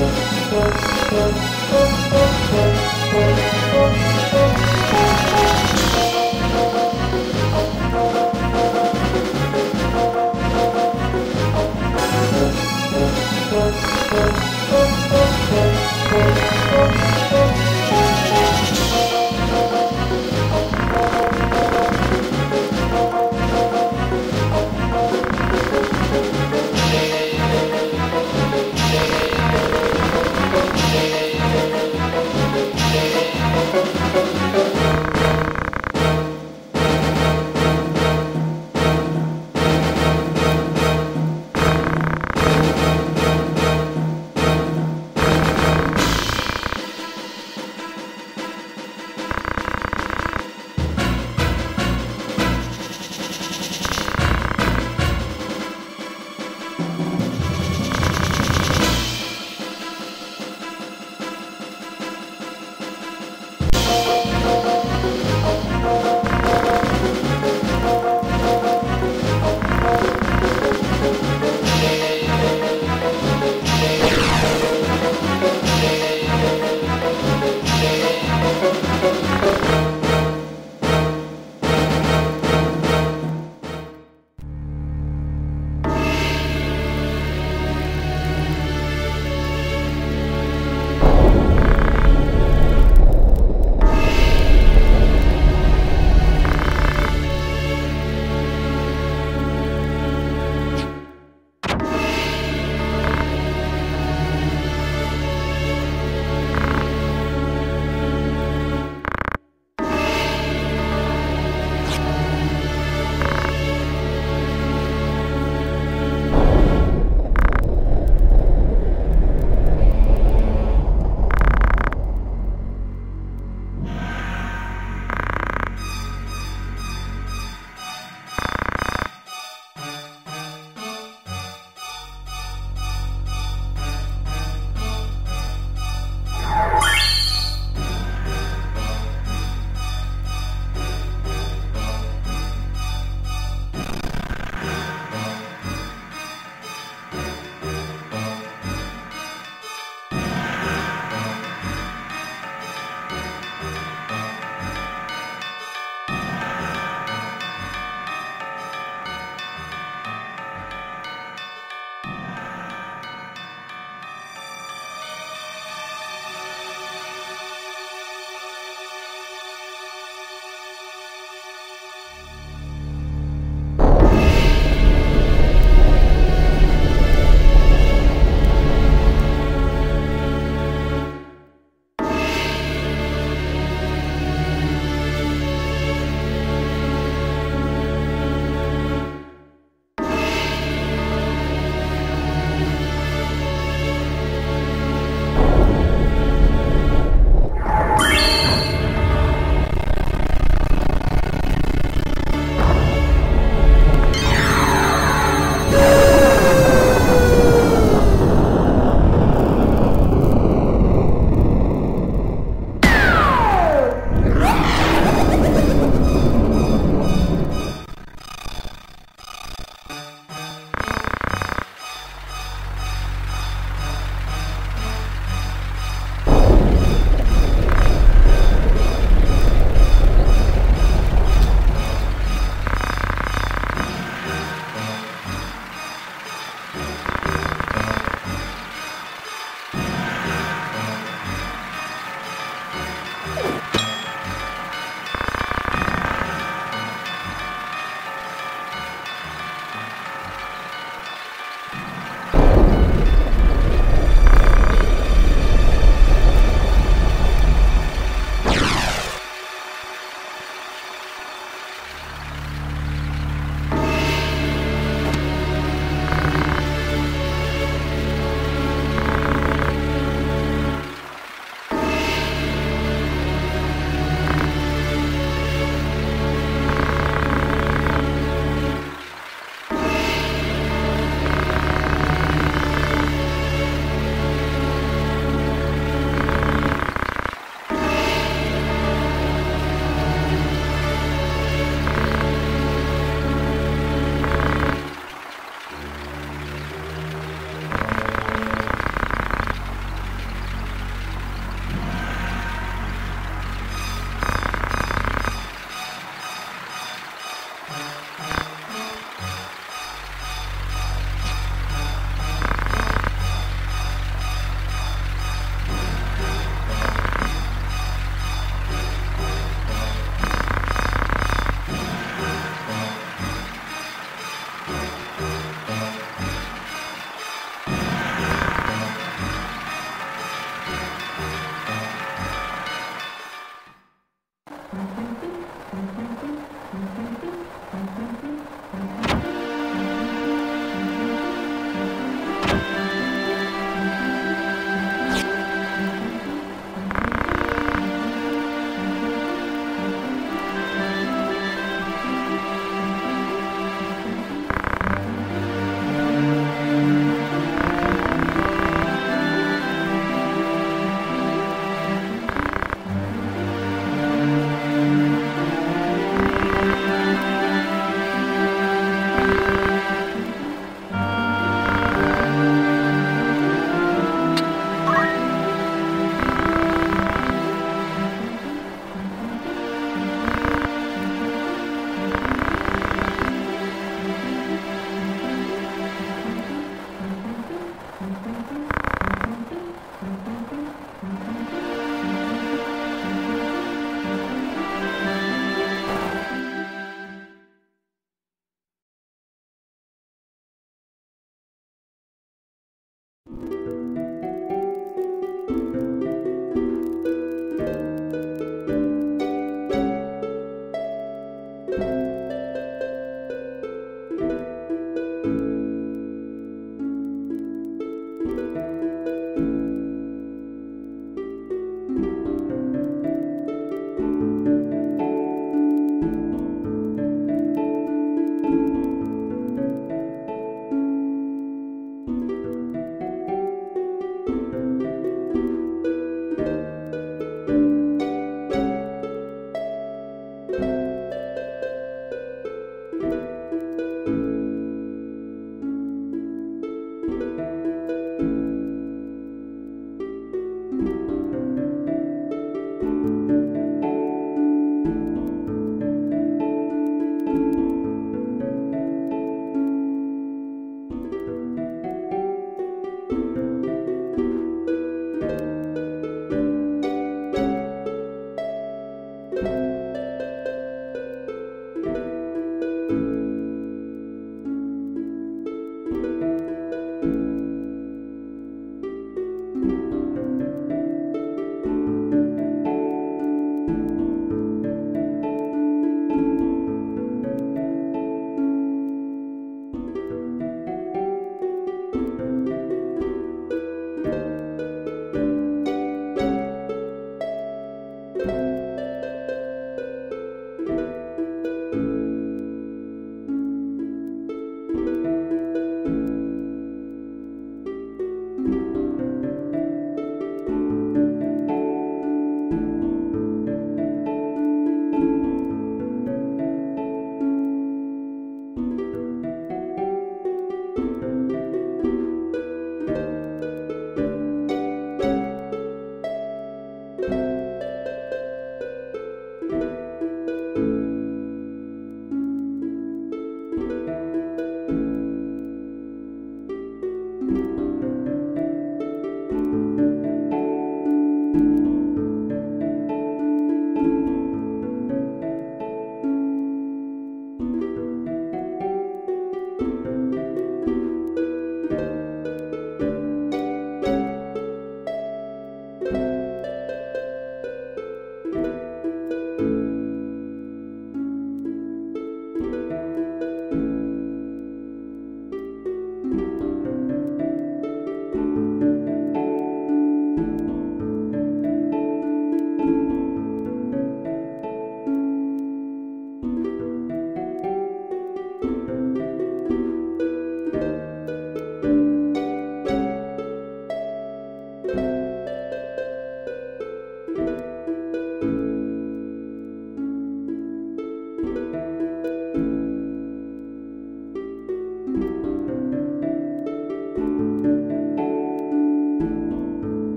Música